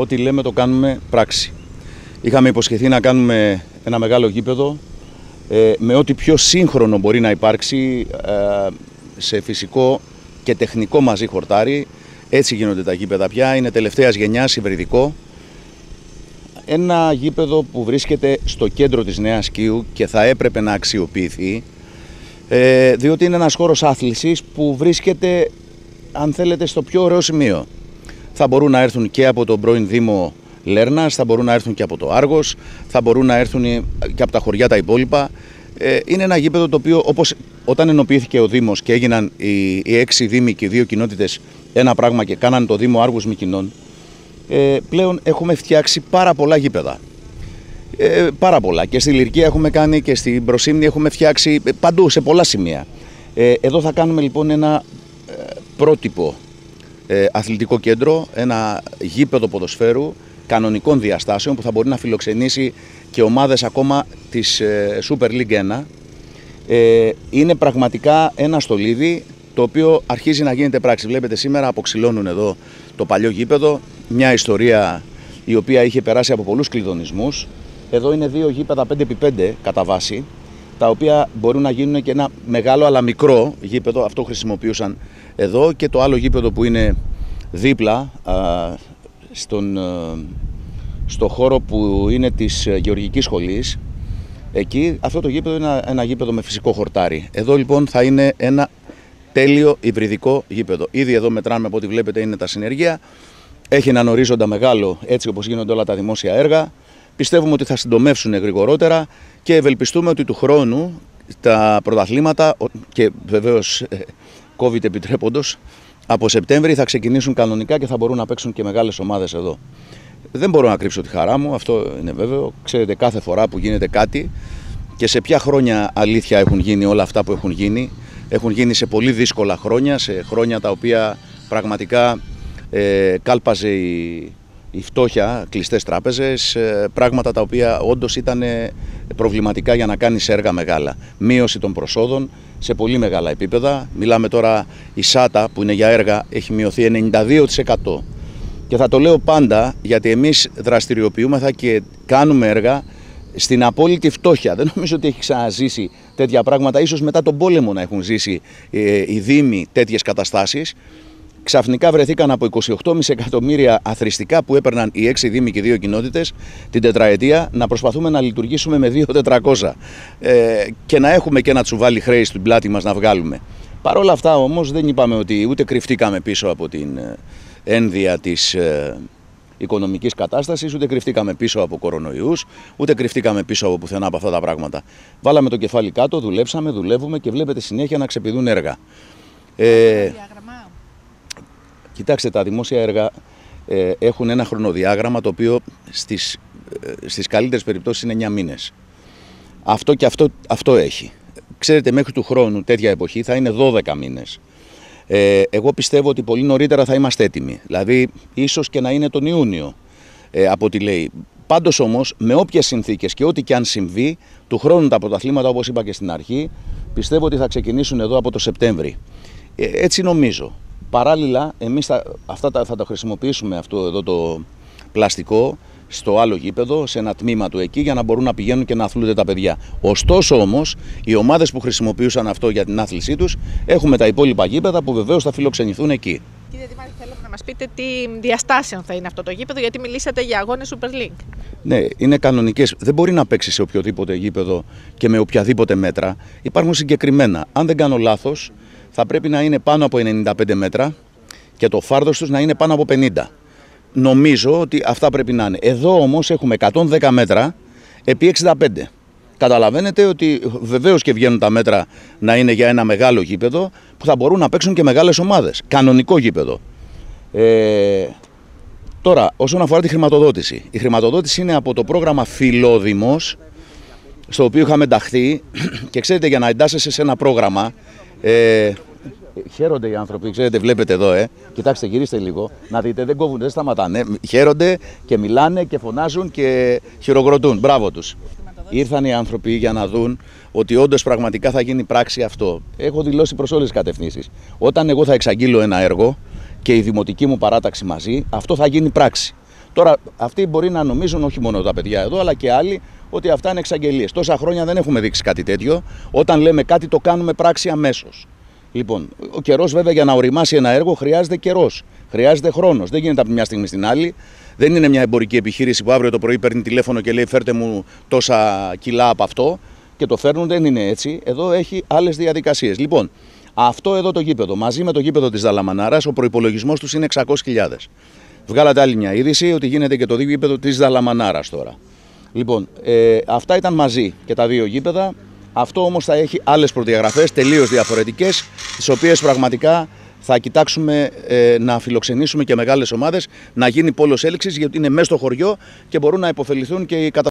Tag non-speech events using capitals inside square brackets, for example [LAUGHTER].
ό,τι λέμε το κάνουμε πράξη. Είχαμε υποσχεθεί να κάνουμε ένα μεγάλο γήπεδο ε, με ό,τι πιο σύγχρονο μπορεί να υπάρξει ε, σε φυσικό και τεχνικό μαζί χορτάρι. Έτσι γίνονται τα γήπεδα πια. Είναι τελευταίας γενιάς υβριδικό. Ένα γήπεδο που βρίσκεται στο κέντρο της Νέας Κίου και θα έπρεπε να αξιοποιηθεί ε, διότι είναι ένας χώρος άθλησης που βρίσκεται αν θέλετε στο πιο ωραίο σημείο. Θα μπορούν να έρθουν και από τον πρώην Δήμο Λέρνας, θα μπορούν να έρθουν και από το Άργος, θα μπορούν να έρθουν και από τα χωριά τα υπόλοιπα. Ε, είναι ένα γήπεδο το οποίο όπως όταν ενοποιήθηκε ο Δήμος και έγιναν οι, οι έξι Δήμοι και οι δύο κοινότητες ένα πράγμα και κάναν το Δήμο Άργους Μικινών, ε, πλέον έχουμε φτιάξει πάρα πολλά γήπεδα. Ε, πάρα πολλά. Και στη Λυρκία έχουμε κάνει και στην Προσύμνη έχουμε φτιάξει παντού σε πολλά σημεία. Ε, εδώ θα κάνουμε λοιπόν ένα ε, πρότυπο ε, αθλητικό κέντρο, ένα γήπεδο ποδοσφαίρου κανονικών διαστάσεων που θα μπορεί να φιλοξενήσει και ομάδες ακόμα της ε, Super League 1. Ε, είναι πραγματικά ένα στολίδι το οποίο αρχίζει να γίνεται πράξη. Βλέπετε σήμερα αποξηλώνουν εδώ το παλιό γήπεδο, μια ιστορία η οποία είχε περάσει από πολλούς κλειδονισμούς. Εδώ είναι δύο γήπεδα 5x5 κατά βάση, τα οποία μπορούν να γίνουν και ένα μεγάλο αλλά μικρό γήπεδο, αυτό χρησιμοποιούσαν εδώ και το άλλο γήπεδο που είναι δίπλα στον, στο χώρο που είναι της Γεωργικής Σχολής εκεί αυτό το γήπεδο είναι ένα γήπεδο με φυσικό χορτάρι. Εδώ λοιπόν θα είναι ένα τέλειο υβριδικό γήπεδο. Ήδη εδώ μετράμε από ό,τι βλέπετε είναι τα συνεργεία. Έχει έναν ορίζοντα μεγάλο έτσι όπως γίνονται όλα τα δημόσια έργα πιστεύουμε ότι θα συντομεύσουν γρηγορότερα και ευελπιστούμε ότι του χρόνου τα πρωταθλήματα και βεβαίως ε, COVID επιτρέποντος από Σεπτέμβρη θα ξεκινήσουν κανονικά και θα μπορούν να παίξουν και μεγάλες ομάδες εδώ. Δεν μπορώ να κρύψω τη χαρά μου, αυτό είναι βέβαιο. Ξέρετε κάθε φορά που γίνεται κάτι και σε ποια χρόνια αλήθεια έχουν γίνει όλα αυτά που έχουν γίνει. Έχουν γίνει σε πολύ δύσκολα χρόνια, σε χρόνια τα οποία πραγματικά ε, κάλπαζε η, η φτώχεια, κλειστές τράπεζες, ε, πράγματα τα οποία όντως ήταν προβληματικά για να κάνεις έργα μεγάλα. Μείωση των προσόδων σε πολύ μεγάλα επίπεδα. Μιλάμε τώρα η ΣΑΤΑ που είναι για έργα έχει μειωθεί 92%. Και θα το λέω πάντα γιατί εμείς δραστηριοποιούμεθα και κάνουμε έργα στην απόλυτη φτώχεια. Δεν νομίζω ότι έχει ξαναζήσει τέτοια πράγματα. Ίσως μετά τον πόλεμο να έχουν ζήσει ε, οι Δήμοι τέτοιες καταστάσεις ξαφνικά βρεθήκαν από 28,5 εκατομμύρια αθρηστικά που έπαιρναν οι 6 δήμοι και οι 2 κοινότητες την τετραετία να προσπαθούμε να λειτουργήσουμε με 2.400 ε, και να έχουμε και ένα τσουβάλι χρέη στην πλάτη μας να βγάλουμε. Παρ' όλα αυτά όμως δεν είπαμε ότι ούτε κρυφτήκαμε πίσω από την ε, ένδυα της ε, οικονομικής κατάστασης, ούτε κρυφτήκαμε πίσω από κορονοϊούς, ούτε κρυφτήκαμε πίσω από πουθενά από αυτά τα πράγματα. Βάλαμε το κεφάλι κάτω, δουλέψαμε, δουλεύουμε και βλέπετε συνέχεια να ξεπηδούν έργα. Ε, Κοιτάξτε, τα δημόσια έργα ε, έχουν ένα χρονοδιάγραμμα το οποίο στις, ε, στις καλύτερες περιπτώσεις είναι 9 μήνες. Αυτό και αυτό, αυτό έχει. Ξέρετε, μέχρι του χρόνου τέτοια εποχή θα είναι 12 μήνες. Ε, εγώ πιστεύω ότι πολύ νωρίτερα θα είμαστε έτοιμοι. Δηλαδή, ίσως και να είναι τον Ιούνιο, ε, από ό,τι λέει. Πάντως όμως, με όποιες συνθήκες και ό,τι και αν συμβεί, του χρόνου τα πρωταθλήματα, όπως είπα και στην αρχή, πιστεύω ότι θα ξεκινήσουν εδώ από το Σεπτέμβρη. Ε, έτσι νομίζω. Παράλληλα, εμείς θα, αυτά τα, θα τα χρησιμοποιήσουμε αυτό εδώ το πλαστικό στο άλλο γήπεδο, σε ένα τμήμα του εκεί, για να μπορούν να πηγαίνουν και να αθλούνται τα παιδιά. Ωστόσο όμως, οι ομάδες που χρησιμοποιούσαν αυτό για την άθλησή τους, έχουμε τα υπόλοιπα γήπεδα που βεβαίως θα φιλοξενηθούν εκεί. Κύριε Δημάρχη, θέλω να μας πείτε τι διαστάσεων θα είναι αυτό το γήπεδο, γιατί μιλήσατε για αγώνες Super League. Ναι, είναι κανονικές. Δεν μπορεί να παίξει σε οποιοδήποτε γήπεδο και με οποιαδήποτε μέτρα. Υπάρχουν συγκεκριμένα. Αν δεν κάνω λάθος, θα πρέπει να είναι πάνω από 95 μέτρα και το φάρδος τους να είναι πάνω από 50. Νομίζω ότι αυτά πρέπει να είναι. Εδώ όμως έχουμε 110 μέτρα επί 65. Καταλαβαίνετε ότι βεβαίως και βγαίνουν τα μέτρα να είναι για ένα μεγάλο γήπεδο που θα μπορούν να παίξουν και μεγάλες ομάδες. Κανονικό γήπεδο. Ε, τώρα, όσον αφορά τη χρηματοδότηση. Η χρηματοδότηση είναι από το πρόγραμμα Φιλόδημος, στο οποίο είχαμε ενταχθεί [CLEARS THROAT] και ξέρετε για να εντάσσεσαι σε ένα πρόγραμμα ε, χαίρονται οι άνθρωποι, ξέρετε, βλέπετε εδώ, ε. Κοιτάξτε, γυρίστε λίγο. Να δείτε, δεν κόβουν, δεν σταματάνε. Χαίρονται και μιλάνε και φωνάζουν και χειροκροτούν. Μπράβο τους. Ήρθαν οι άνθρωποι για να δουν ότι όντως πραγματικά θα γίνει πράξη αυτό. Έχω δηλώσει προς όλες τις κατευθύνσεις. Όταν εγώ θα εξαγγείλω ένα έργο και η δημοτική μου παράταξη μαζί, αυτό θα γίνει πράξη. Τώρα, αυτοί μπορεί να νομίζουν, όχι μόνο τα παιδιά εδώ, αλλά και άλλοι, ότι αυτά είναι εξαγγελίες. Τόσα χρόνια δεν έχουμε δείξει κάτι τέτοιο. Όταν λέμε κάτι, το κάνουμε πράξη αμέσως. Λοιπόν, ο καιρός βέβαια για να οριμάσει ένα έργο χρειάζεται καιρός. Χρειάζεται χρόνος. Δεν γίνεται από μια στιγμή στην άλλη. Δεν είναι μια εμπορική επιχείρηση που αύριο το πρωί παίρνει τηλέφωνο και λέει φέρτε μου τόσα κιλά από αυτό και το φέρνουν. Δεν είναι έτσι. Εδώ έχει άλλες διαδικασίες. Λοιπόν, αυτό εδώ το γήπεδο μαζί με το γήπεδο της Δαλαμανάρας, ο προπολογισμό τους είναι 600.000. Βγάλατε άλλη μια είδηση ότι γίνεται και το γήπεδο της Δαλαμανάρας τώρα. Λοιπόν, ε, αυτά ήταν μαζί και τα δύο γήπεδα. Αυτό όμως θα έχει άλλες προδιαγραφές τελείως διαφορετικές, τις οποίες πραγματικά θα κοιτάξουμε ε, να φιλοξενήσουμε και μεγάλες ομάδες, να γίνει πόλος έλξης γιατί είναι μέσα στο χωριό και μπορούν να υποφεληθούν και οι κατα...